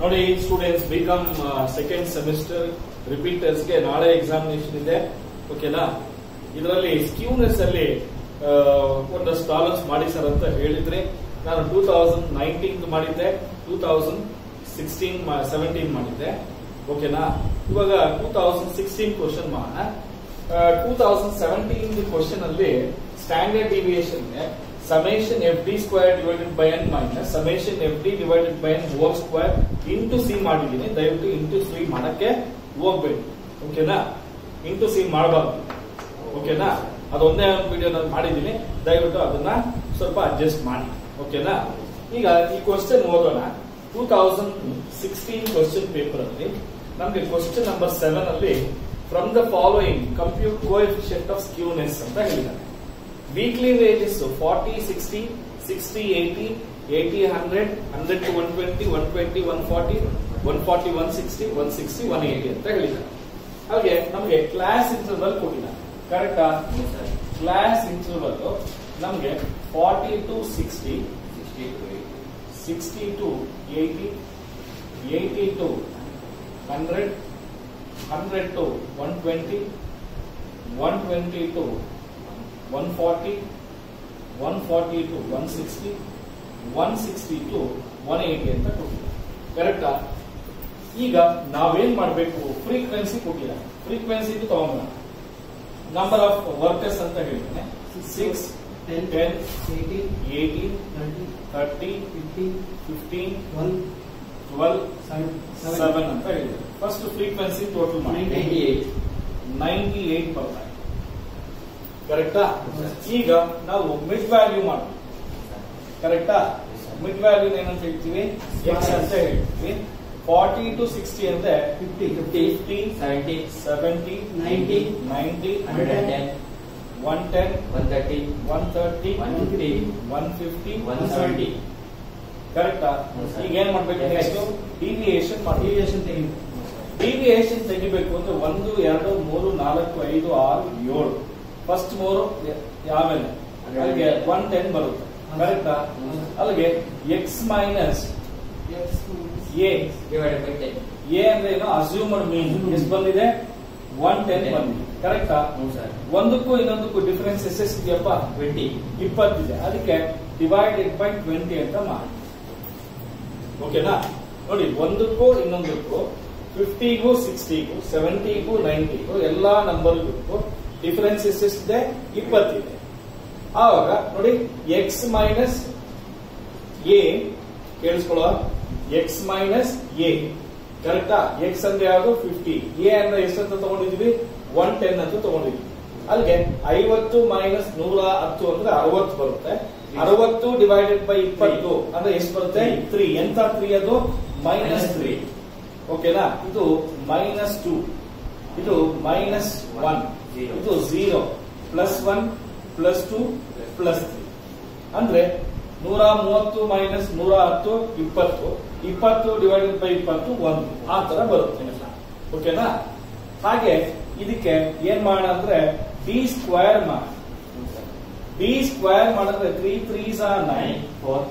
ನೋಡಿ students B Com second semester ರಿಪೀಟರ್ಸ್ಗೆ ನಾಳೆ examination ಇದೆ. ಓಕೆನಾ ಇದರಲ್ಲಿ ಸ್ಕ್ಯೂನೆಸ್ ಅಲ್ಲಿ ಒಂದು ಒಂದಷ್ಟು ಪ್ರಾಬ್ಲಮ್ಸ್ ಮಾಡಿ ಸರ್ ಅಂತ ಹೇಳಿದ್ರೆ, ನಾನು ಟೂ ತೌಸಂಡ್ ನೈನ್ಟೀನ್ ಮಾಡಿದ್ದೆ ಟೂ ತೌಸಂಡ್ ಸಿಕ್ಸ್ಟೀನ್ ಸೆವೆಂಟೀನ್ ಮಾಡಿದ್ದೆ. ಓಕೆನಾ ಇವಾಗ ಟೂ ತೌಸಂಡ್ ಸಿಕ್ಸ್ಟೀನ್ ಕ್ವಶನ್ ಮಾಡೋಣ. ಟೂ ತೌಸಂಡ್ ಸೆವೆಂಟೀನ್ ಕ್ವಶನ್ ಅಲ್ಲಿ standard deviation summation f d square divided by minus minus summation f d divided by square into c ಮಾಡಿದ್ದೀನಿ. ದಯವಿಟ್ಟು into C ಮಾಡಕ್ಕೆ ಹೋಗ್ಬೇಡಿ. ಓಕೆನಾ? ಇಂಟು ಸಿ ಮಾಡಬಾರ್ದು. ಓಕೆನಾ? ಅದೊಂದೇ ಒಂದು ವಿಡಿಯೋ ನಾನು ಮಾಡಿದ್ದೀನಿ. ದಯವಿಟ್ಟು ಅದನ್ನ ಸ್ವಲ್ಪ ಅಡ್ಜಸ್ಟ್ ಮಾಡಿ. ಓಕೆನಾ? ಈಗ ಈ ಕ್ವಶನ್ ಓದೋಣ. Two thousand sixteen question paper ಅಲ್ಲಿ ನಮಗೆ ಕ್ವಶನ್ ನಂಬರ್ ಸೆವೆನ್ ಅಲ್ಲಿ from the following compute coefficient of skewness ಅಂತ ಹೇಳಿದ್ದಾರೆ. Weekly wages forty sixty sixty eighty eighty hundred hundred to one twenty one twenty one forty one forty one sixty one sixty one eighty ಅಂತ ಹೇಳಿದ್ದಾರೆ ಹಾಗೆ ನಮಗೆ class interval ಕೊಟ್ಟಿಲ್ಲ ಕರೆಕ್ಟಾ class interval ನಮಗೆ forty to sixty sixty to eighty eighty to hundred hundred to one twenty one twenty to one forty one forty to one sixty one sixty to one eighty ಅಂತ ಕೊಟ್ಟಿದ್ದಾರೆ ಕರೆಕ್ಟಾ ಈಗ ನಾವೇನ್ ಮಾಡಬೇಕು? Frequency ಕೊಟ್ಟಿಲ್ಲ frequency ತಗೊಂಡ number of workers ಅಂತ ಹೇಳ್ತೇನೆ six ten ten eighteen thirty fifteen fifteen one twelve seven ಅಂತ ಹೇಳಿದ್ದಾರೆ ಫಸ್ಟ್ ಫ್ರೀಕ್ವೆನ್ಸಿ ಟೋಟಲ್ ಮಾಡಿ. ನೈಂಟಿ ಏಟ್ ಬರ್ತಾರೆ ಕರೆಕ್ಟಾ ಈಗ ನಾವು ಮಿಡ್ ವ್ಯಾಲ್ಯೂ ಮಾಡ್ತೀವಿ ಕರೆಕ್ಟಾ ಮಿಡ್ ವ್ಯಾಲ್ಯೂ ಏನಂತ ಹೇಳ್ತೀವಿ? ಎಕ್ಸ್ ಅಂತ ಹೇಳ್ತೀವಿ. ಫಾರ್ಟಿ ಟು ಸಿಕ್ಸ್ಟಿ ಅಂದ್ರೆ fifty fifty fifty seventy seventy ninety hundred and ten one ten one thirty one thirty one fifty one fifty one seventy ಕರೆಕ್ಟಾ ಈಗ ಏನ್ ಮಾಡ್ಬೇಕು. ನೆಕ್ಸ್ಟ್ ಡಿವಿಯೇಷನ್ ಡಿವಿಯೇಷನ್ ತೆಗಿಬೇಕು. ತೆಗಿ. ಡಿವಿಯೇಷನ್ ತೆಗಿಬೇಕು ಅಂದ್ರೆ ಒಂದು ಎರಡು ಮೂರು ನಾಲ್ಕು ಐದು ಆರು ಏಳು. ಫಸ್ಟ್ ಮೂರು ಆಮೇಲೆ. ಅಲ್ಲಿಗೆ ಒನ್ ಟೆನ್ ಬರುತ್ತೆ. ಕರೆಕ್ಟಾ ಅಲ್ಲಿಗೆ ಎಕ್ಸ್ ಮೈನಸ್ ಎ ಅಂದ್ರೆ ಏನು? Assumed mean. ಎಷ್ಟು ಬಂದಿದೆ? One ten. ಬಂದಿದೆ. ಕರೆಕ್ಟಾ ಒಂದಕ್ಕೂ ಇನ್ನೊಂದಕ್ಕೂ ಡಿಫರೆನ್ಸ್ ಇದೆಯಪ್ಪ ಟ್ವೆಂಟಿ ಇಪ್ಪತ್ತಿದೆ. ಅದಕ್ಕೆ ಡಿವೈಡೆಡ್ ಬೈ ಟ್ವೆಂಟಿ ಅಂತ ಮಾಡಿ. ಓಕೆನಾ? ನೋಡಿ ಒಂದಕ್ಕೂ ಇನ್ನೊಂದಕ್ಕೂ ಫಿಫ್ಟಿಗೂ ಸಿಕ್ಸ್ಟಿಗೂ ಸೆವೆಂಟಿಗೂ ನೈಂಟಿಗೂ ಎಲ್ಲಾ ನಂಬರ್ಗೂ ಡಿಫರೆನ್ಸ್ ಎಷ್ಟಿದೆ ಇಪ್ಪತ್ತಿದೆ ಆವಾಗ ನೋಡಿ ಎಕ್ಸ್ ಮೈನಸ್ ಎ ಕೇಳಿಸ್ಕೊಳ್ಳೋ ಎಕ್ಸ್ ಮೈನಸ್ ಎ ಕರೆಕ್ಟಾ ಎಕ್ಸ್ ಅಂದ್ರೆ ಯಾವುದು? ಫಿಫ್ಟಿ ಎ ಅಂದ್ರೆ ಎಷ್ಟಂತ ತಗೊಂಡಿದ್ವಿ ಒನ್ ಟೆನ್ ಅಂತ ತಗೊಂಡಿದ್ವಿ ಅಲ್ಲಿಗೆ ಐವತ್ತು ಮೈನಸ್ ನೂರ ಹತ್ತು ಅಂದ್ರೆ ಅರವತ್ತು ಬರುತ್ತೆ. ಅರವತ್ತು ಡಿವೈಡೆಡ್ ಬೈ ಇಪ್ಪತ್ತು ಅಂದ್ರೆ ಎಷ್ಟು ಬರುತ್ತೆ? ತ್ರೀ ಎಂತ ತ್ರೀ ಅದು? ಮೈನಸ್ ತ್ರೀ ಓಕೆನಾ ಇದು ಮೈನಸ್ ಟೂ ಇದು ಮೈನಸ್ ಒನ್. ಇದು zero plus one plus two plus three ಅಂದ್ರೆ ನೂರ ಮೂವತ್ತು ಮೈನಸ್ ನೂರ ಹತ್ತು ಇಪ್ಪತ್ತು. ಇಪ್ಪತ್ತು ಡಿವೈಡೆಡ್ ಬೈ ಇಪ್ಪತ್ತು ಒಂದು. ಆ ತರ ಬರುತ್ತೆ ಓಕೆನಾ ಹಾಗೆ ಇದಕ್ಕೆ ಏನ್ ಮಾಡ ಅಂದ್ರೆ ಬಿ ಸ್ಕ್ವೇರ್ ಮಾಡಿ. ಬಿ ಸ್ಕ್ವೇರ್ ಮಾಡಿದ್ರೆ three threes are nine four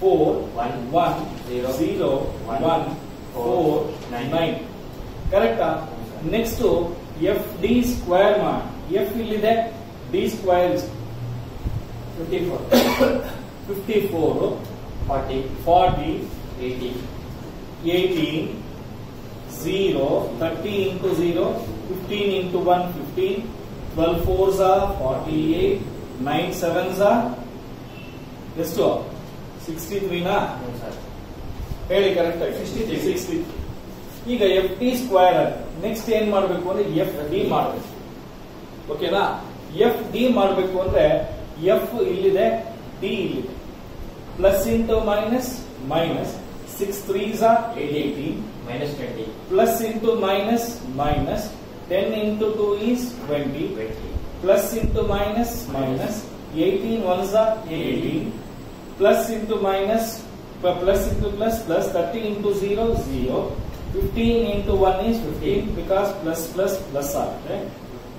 four one one zero zero one four nine nine ಕರೆಕ್ಟಾ ನೆಕ್ಸ್ಟ್ ಎಫ್ ಡಿ ಸ್ಕ್ವೇರ್ ಮಾಡಿ ಎಫ್ ಇಲ್ಲಿದೆ D square fifty four, fifty four forty, forty eighty, eighteen zero thirty into zero fifteen into one fifteen twelve fours forty eight nine sevens ಎಷ್ಟು sixty ತ್ರೀನಾ ಹ್ಞೂ sir ಹೇಳಿ correct ಆಗಿ 63. Sixty ಈಗ F T square next ಏನ್ ಮಾಡಬೇಕು ಅಂದ್ರೆ F D ಮಾಡಬೇಕು. ಓಕೆನಾ ಎಫ್ ಡಿ ಮಾಡಬೇಕು ಅಂದ್ರೆ ಎಫ್ ಇಲ್ಲಿದೆ ಡಿ ಇಲ್ಲಿದೆ. Plus into minus minus six threes are eighteen minus twenty, plus into minus minus ten into two is twenty twenty, plus into minus minus eighteen ones are eighteen plus into minus plus into plus plus thirty into zero zero fifteen into one is fifteen because plus plus plus ಆಗುತ್ತೆ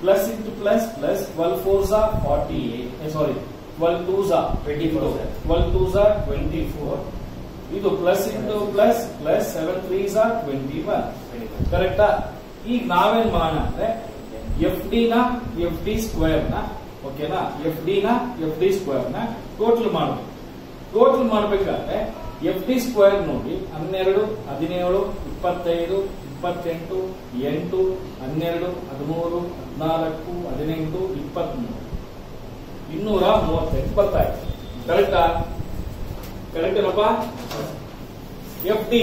plus into plus plus twelve fours are forty sorry twelve are Twenty four, sir. Twelve twos are twenty four ಇದು plus into plus plus seven threes are twenty one ಕರೆಕ್ಟಾ ಈಗ ನಾವೇನ್ ಮಾಡೋಣ ಅಂದ್ರೆ F D ನ F D ಸ್ಕ್ವೇರ್ನ ಓಕೆನಾ F D ನ ಎಫ್ ಡಿ ಸ್ಕ್ವೇರ್ನ ಟೋಟಲ್ ಮಾಡಬೇಕು. ಟೋಟಲ್ ಮಾಡ್ಬೇಕಾದ್ರೆ ಎಫ್ ಡಿ ಸ್ಕ್ವೇರ್ ನೋಡಿ ಹನ್ನೆರಡು ಹದಿನೇಳು ಇಪ್ಪತ್ತೈದು ಇಪ್ಪತ್ತೆಂಟು ಎಂಟು ಹನ್ನೆರಡು ಹದಿಮೂರು ಹದಿನಾಲ್ಕು ಹದಿನೆಂಟು ಇಪ್ಪತ್ಮೂರು. ಇನ್ನೂರ ಮೂವತ್ತೆಂಟು. ಇಪ್ಪತ್ತಾಯ್ತು ಕರೆಕ್ಟಾ? ಕರೆಕ್ಟ್ ಏನಪ್ಪ? ಎಫ್ ಡಿ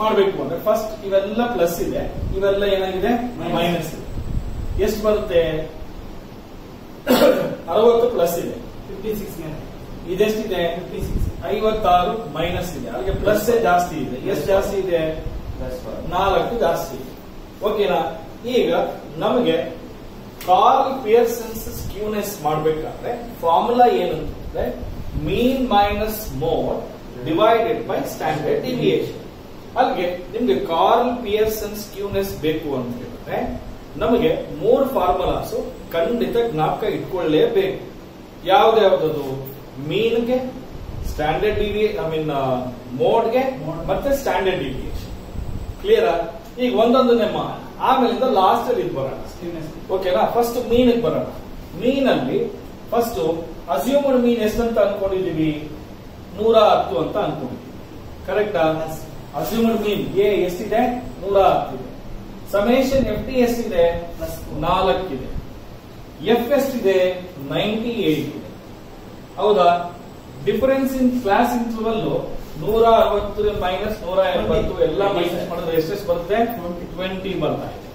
ಮಾಡಬೇಕು ಅಂದ್ರೆ ಫಸ್ಟ್ ಇವೆಲ್ಲ ಪ್ಲಸ್ ಇದೆ. ಇವೆಲ್ಲ ಏನಾಗಿದೆ. ಮೈನಸ್ ಇದೆ. ಎಷ್ಟು ಬರುತ್ತೆ? ಅರವತ್ತು ಪ್ಲಸ್ ಇದೆ. ಫಿಫ್ಟಿ ಸಿಕ್ಸ್ ಇದೆಷ್ಟಿದೆ? ಫಿಫ್ಟಿ ಸಿಕ್ಸ್ ಐವತ್ತಾರು ಮೈನಸ್ ಇದೆ. ಅದಕ್ಕೆ ಪ್ಲಸ್ ಜಾಸ್ತಿ ಇದೆ. ಎಷ್ಟು ಜಾಸ್ತಿ ಇದೆ? ನಾಲ್ಕು ಜಾಸ್ತಿ. ಓಕೆನಾ ಈಗ ನಮಗೆ ಕಾರ್ಲ್ ಪಿಯರ್ಸನ್ಸ್ ಸ್ಕ್ಯೂನೆಸ್ ಮಾಡಬೇಕಾದ್ರೆ ಫಾರ್ಮುಲಾ ಏನಂತಂದ್ರೆ mean minus mode divided by standard deviation ಅಲ್ಲಿಗೆ ನಿಮ್ಗೆ ಕಾರ್ಲ್ ಪಿಯರ್ಸನ್ ಸ್ಕ್ಯೂನೆಸ್ ಬೇಕು ಅಂತ ಹೇಳಿದ್ರೆ ನಮಗೆ ಮೂರು ಫಾರ್ಮುಲಾಸ್ ಖಂಡಿತ ಜ್ಞಾಪಕ ಇಟ್ಕೊಳ್ಳೇಬೇಕು. ಯಾವ್ದ್ಯಾವ್ದದು ಮೀನ್ಗೆ ಸ್ಟ್ಯಾಂಡರ್ಡ್ ಡಿವಿ ಐ ಮೀನ್ ಮೋಡ್ಗೆ. ಮತ್ತೆ ಸ್ಟ್ಯಾಂಡರ್ಡ್ ಡಿವಿಯೇಷನ್ ಕ್ಲಿಯರ್ ಈಗ ಒಂದೊಂದನ್ನೇ ಆಮೇಲಿಂದ ಲಾಸ್ಟ್ ಅಲ್ಲಿ ಬರೋಣ. ಓಕೆನಾ ಫಸ್ಟ್ ಮೀನಿಗೆ ಬರೋಣ. ಮೀನಲ್ಲಿ ಫಸ್ಟ್ ಅಸ್ಯೂಮ್ಡ್ ಮೀನ್ ಎಷ್ಟಂತ ಅನ್ಕೊಂಡಿದೀವಿ ನೂರ ಹತ್ತು ಅಂತ ಅನ್ಕೊಂಡಿದೀವಿ ಕರೆಕ್ಟಾ ಅಸ್ಯೂಮ್ಡ್ ಮೀನ್ ಎ ಎಷ್ಟಿದೆ? ನೂರ ಹತ್ತು ಇದೆ. ಸಮೇಶನ್ ಎಫ್ ಟಿ ಎಷ್ಟಿದೆ. ನಾಲ್ಕಿದೆ. ಎಫ್ ಎಷ್ಟಿದೆ? ನೈಂಟಿ ಏಟ್ ಇದೆ. ಹೌದಾ? ಡಿಫರೆನ್ಸ್ ಇನ್ ಕ್ಲಾಸ್ ಇಂಟರ್ವಲ್ ನೂರ ಅರವತ್ತು ಮೈನಸ್ ನೂರ ಎಂಬತ್ತು ಎಲ್ಲ ಮೈನಸ್ ಮಾಡಿದ್ರೆ ಎಷ್ಟೆಷ್ಟು ಬರುತ್ತೆ? ಟ್ವೆಂಟಿ ಬರ್ತಾ ಇದೆ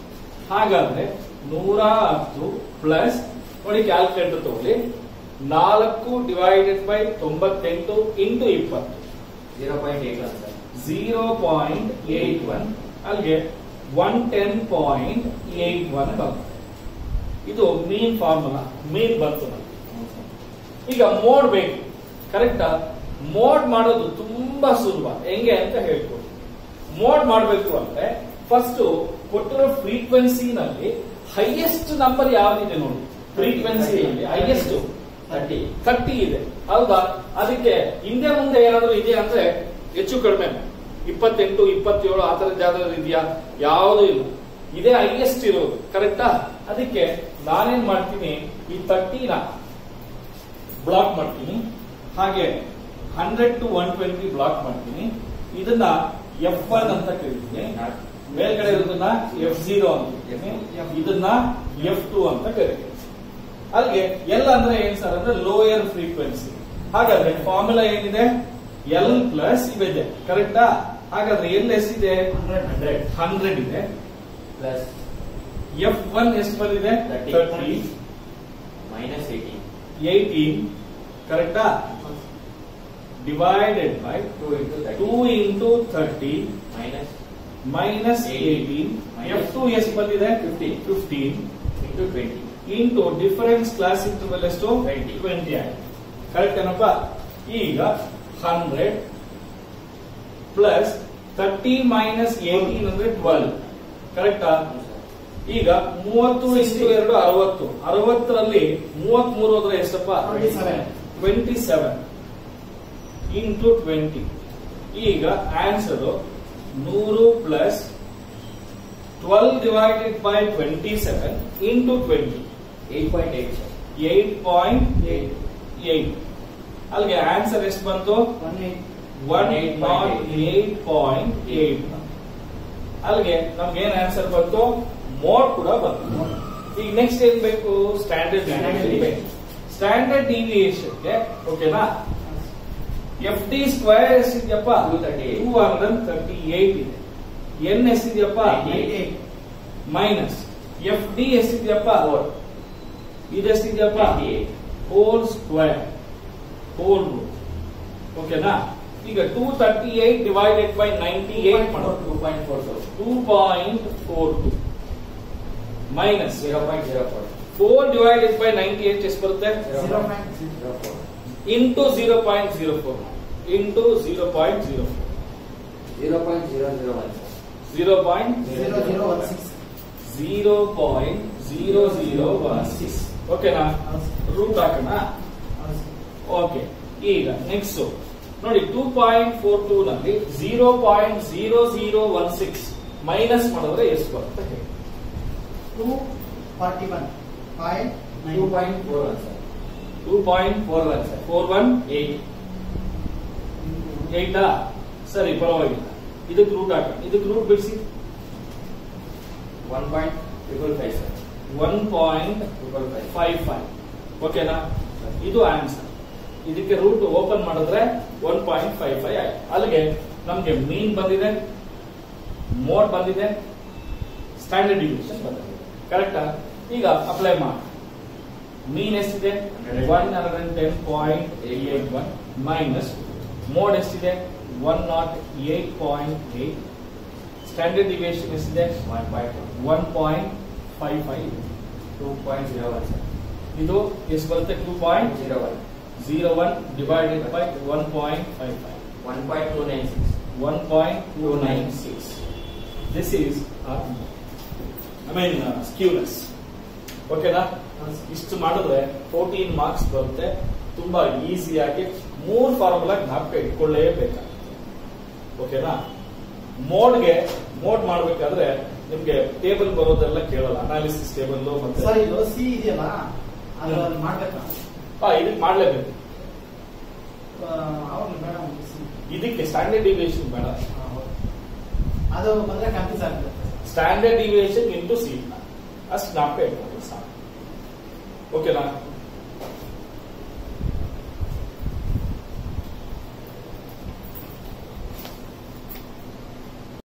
ಹಾಗಾದ್ರೆ ನೂರ ಹತ್ತು ಪ್ಲಸ್ ನೋಡಿ ಕ್ಯಾಲ್ಕುಲೇಟರ್ ತಗೊಳ್ಳಿ. ನಾಲ್ಕು ಡಿವೈಡೆಡ್ ಬೈ ತೊಂಬತ್ತೆಂಟು ಇಂಟು ಇಪ್ಪತ್ತು. ಜೀರೋ ಪಾಯಿಂಟ್ ಏಟ್ ಅಂತ ಜೀರೋ ಪಾಯಿಂಟ್ ಏಟ್ ಒನ್ ಅಲ್ಲಿಗೆ one ten point eight one ಬರುತ್ತೆ. ಇದು ಮೀನ್ ಫಾರ್ಮುಲಾ ಮೀನ್ ಬಂತು ಈಗ ಮೋಡ್ ಬೇಕು. ಕರೆಕ್ಟಾ ಮೋಡ್ ಮಾಡೋದು ತುಂಬಾ ಸುಲಭ. ಹೆಂಗೆ ಅಂತ ಹೇಳ್ಕೊಡಿ. ಮೋಡ್ ಮಾಡಬೇಕು ಅಂದ್ರೆ ಫಸ್ಟ್ ಕೊಟ್ಟಿರೋ ಫ್ರೀಕ್ವೆನ್ಸಿನಲ್ಲಿ ಹೈಯೆಸ್ಟ್ ನಂಬರ್ ಯಾವ್ದಿದೆ ನೋಡಿ. ಫ್ರೀಕ್ವೆನ್ಸಿಯಲ್ಲಿ ಹೈಯೆಸ್ಟ್ ತರ್ಟಿ ತರ್ಟಿ ಇದೆ. ಹೌದಾ? ಅದಕ್ಕೆ ಹಿಂದೆ ಮುಂದೆ ಏನಾದ್ರು ಇದೆಯಾ ಅಂದ್ರೆ ಹೆಚ್ಚು ಕಡಿಮೆ. ಇಪ್ಪತ್ತೆಂಟು ಇಪ್ಪತ್ತೇಳು ಆ ತರದ ಯಾವ್ದಾದ್ರು ಇದೆಯಾ? ಯಾವುದೂ ಇಲ್ಲ. ಇದೇ ಹೈಯೆಸ್ಟ್ ಇರೋದು. ಕರೆಕ್ಟಾ ಅದಕ್ಕೆ ನಾನೇನ್ ಮಾಡ್ತೀನಿ? ಈ ತರ್ಟಿನ ಬ್ಲಾಕ್ ಮಾಡ್ತೀನಿ. ಹಾಗೆ hundred to one twenty block ಮಾಡ್ತೀನಿ. ಇದನ್ನ ಎಫ್ ಒನ್ ಅಂತ ಕರಿತೀನಿ ಮೇಲ್ಗಡೆ ಇರೋದನ್ನ ಎಫ್ ಜೀರೋ ಅಂತ ಕರಿತೀನಿ ಇದನ್ನ ಎಫ್ ಟು ಅಂತ ಕರಿತೀನಿ ಅಲ್ಲಿಗೆ ಎಲ್ ಅಂದ್ರೆ ಏನ್ ಸರ್ ಅಂದ್ರೆ ಲೋಯರ್ ಫ್ರೀಕ್ವೆನ್ಸಿ ಹಾಗಾದ್ರೆ ಫಾರ್ಮುಲಾ ಏನಿದೆ? ಎಲ್ ಪ್ಲಸ್ ಇವಿದೆ ಕರೆಕ್ಟಾ ಹಾಗಾದ್ರೆ ಎಲ್ ಎಷ್ಟಿದೆ ಹಂಡ್ರೆಡ್ ಹಂಡ್ರೆಡ್. ಇದೆ. ಪ್ಲಸ್ ಎಫ್ ಒನ್ ಎಷ್ಟು ಬಂದಿದೆ? 30. ತರ್ಟಿ ಮೈನಸ್ ಏಯ್ಟೀನ್ ಏಯ್ಟೀನ್ ಕರೆಕ್ಟಾ divided by two into two thirty into thirty minus minus eighteen F two ಎಷ್ಟು ಬಂದಿದೆ 15. Fifteen into twenty into difference class interval ಎಷ್ಟು? 20. ಟ್ವೆಂಟಿ ಆಯ್ತು. Correct ಏನಪ್ಪ? ಈಗ hundred plus thirty minus eighteen ಅಂದ್ರೆ twelve ಕರೆಕ್ಟಾ ಈಗ ಮೂವತ್ತು ಇಂಟು ಎರಡು ಅರವತ್ತು. ಅರವತ್ತರಲ್ಲಿ ಮೂವತ್ತ್ ಮೂರು ಹೋದ್ರೆ ಎಷ್ಟಪ್ಪ? ಟ್ವೆಂಟಿ ಸೆವೆನ್ ಇಂಟು ಟ್ವೆಂಟಿ ಈಗ ಆನ್ಸರ್ ನೂರು plus twelve divided by twenty seven into twenty eight point eight eight point eight ಅಲ್ಲಿಗೆ ಆನ್ಸರ್ ಎಷ್ಟು ಬಂತು? One eight nought eight point eight ಅಲ್ಲಿಗೆ ನಮ್ಗೆ ಏನ್ ಆನ್ಸರ್ ಬಂತು? ಮೋಡ್ ಕೂಡ ಬಂತು. ಈಗ ನೆಕ್ಸ್ಟ್ ಏನ್ ಬೇಕು? ಸ್ಟ್ಯಾಂಡರ್ಡ್ ಸ್ಟ್ಯಾಂಡರ್ಡ್ ಡಿವಿಯೇಷನ್ಗೆ ಓಕೆನಾ ಎಫ್ ಡಿ ಸ್ಕ್ವೇರ್ ಎಷ್ಟಿದೆಯಪ್ಪ 238. ಟೂ ಹಂಡ್ರೆಡ್ ತರ್ಟಿ ಏಟ್ ಇದೆ ಎನ್ ಎಷ್ಟಿದೆಯಪ್ಪ 98. ಮೈನಸ್ ಎಫ್ ಡಿ ಎಷ್ಟಿದೆಯಪ್ಪ four ಇದೆಷ್ಟಿದೆಯಪ್ಪ eight whole square whole root ಓಕೆನಾ ಈಗ two thirty eight divided by ninety eight ಮಾಡೋದು two point four two two point four two minus zero point zero four four divided by ninety eight ಎಷ್ಟು ಬರುತ್ತೆ Zero point zero. Zero four into zero point zero four into zero point zero four zero point zero zero one zero point zero zero one six zero point zero zero one six ಓಕೆನಾ. Root ಹಾಕೋಣ? Okay ಈಗ next ನೋಡಿ two point four two ನಲ್ಲಿ zero point zero zero one six minus ಮಾಡಿದ್ರೆ ಎಷ್ಟು ಬರುತ್ತೆ? Two forty one point two point four one sir two point four one sir four one eight Etah ಸರಿ ಪರವಾಗಿಲ್ಲ. ಇದಕ್ಕೆ ರೂಟ್ ಹಾಕೋಣ ಇದಕ್ಕೆ ರೂಟ್ ಬಿಡಿಸಿ. One point triple five sir one point triple five five five ಓಕೆನಾ ಇದು ಆನ್ಸರ್ ಇದಕ್ಕೆ root open ಮಾಡಿದ್ರೆ ಒನ್ ಪಾಯಿಂಟ್ ಫೈವ್ ಫೈವ್ ಆಯ್ತು. ಅಲ್ಲಿಗೆ ನಮಗೆ ಮೀನ್ ಬಂದಿದೆ ಮೋಡ್ ಬಂದಿದೆ ಸ್ಟ್ಯಾಂಡರ್ಡ್ ಡಿವಿಷನ್ ಬಂದಿದೆ. ಕರೆಕ್ಟಾ ಈಗ ಅಪ್ಲೈ ಮಾಡಿ. ಮೀನ್ ಎಷ್ಟಿದೆ one hundred and ten point eight one minus mode ಎಷ್ಟಿದೆ one nought eight point eight standard deviation ಎಷ್ಟಿದೆ one point one point five five two point zero one sir ಇದು ಎಷ್ಟು ಬರುತ್ತೆ two point zero one zero one divided by one point five five one point two nine six one point two nine six this is I mean skewness ಓಕೆನಾ ಇಷ್ಟು ಮಾಡಿದ್ರೆ fourteen marks ಬರುತ್ತೆ. ತುಂಬಾ ಈಸಿಯಾಗಿ ಮೂರ್ ಫಾರ್ಮುಲಾ ಜ್ಞಾಪಕ ಇಟ್ಕೊಳ್ಳೇಬೇಕಾಗುತ್ತೆ ಓಕೆನಾ ಮೋಡ್ಗೆ ಮೋಡ್ ಮಾಡ್ಬೇಕಾದ್ರೆ ನಿಮ್ಗೆ ಟೇಬಲ್ ಬರೋದೆಲ್ಲ ಕೇಳಲ್ಲ. ಅನಾಲಿಸಿಸ್ ಟೇಬಲ್ ಮತ್ತೆ ಸಿ ಇದೆಯಲ್ಲ? ಇದಕ್ಕೆ ಮಾಡ್ಲೇಬೇಕು. ಇದಕ್ಕೆ ಸ್ಟ್ಯಾಂಡರ್ಡ್ ಡಿವಿಯೇಷನ್ ಬೇಡ. ಅದು ಬಂದ್ರೆ ಕನ್ಫ್ಯೂಸ್ ಆಗ್ತದೆ ಸ್ಟ್ಯಾಂಡರ್ಡ್ ಡಿವಿಯೇಷನ್ ಇಂಟು ಸಿ ಅಷ್ಟು ಜ್ಞಾಪಕ ಇಟ್ಕೊಂಡು ಸಾಕು ಓಕೆನಾ